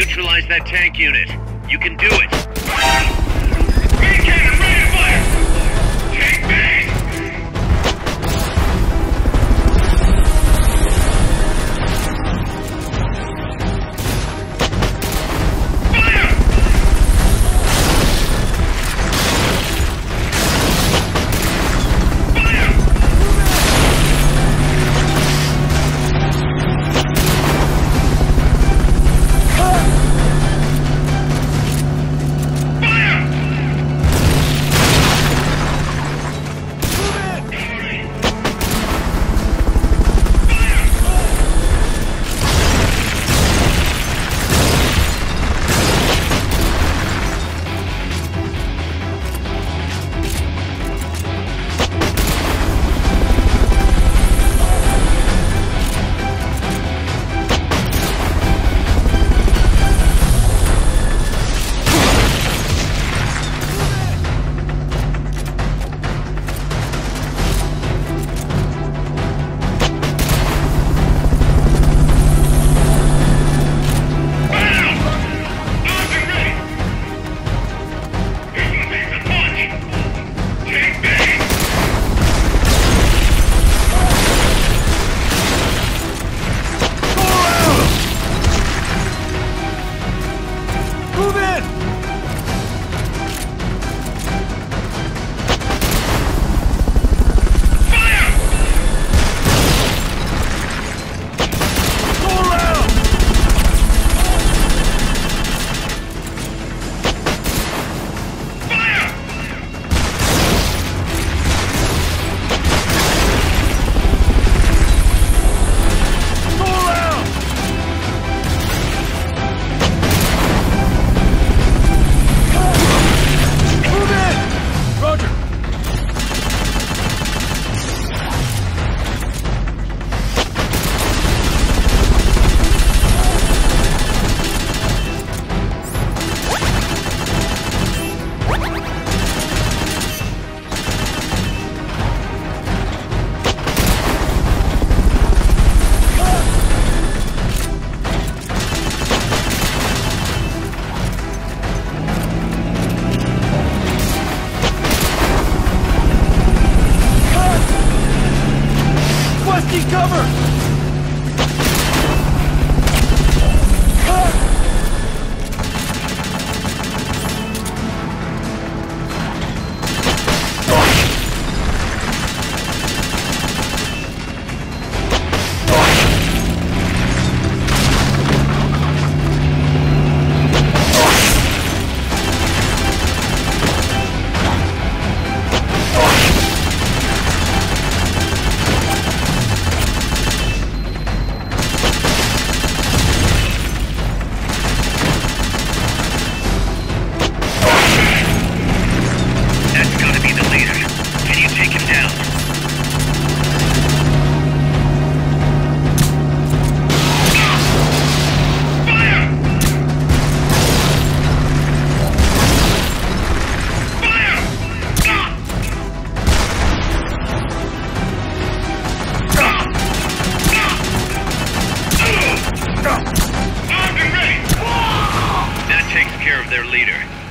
Neutralize that tank unit. You can do it.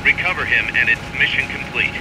Recover him and it's mission complete.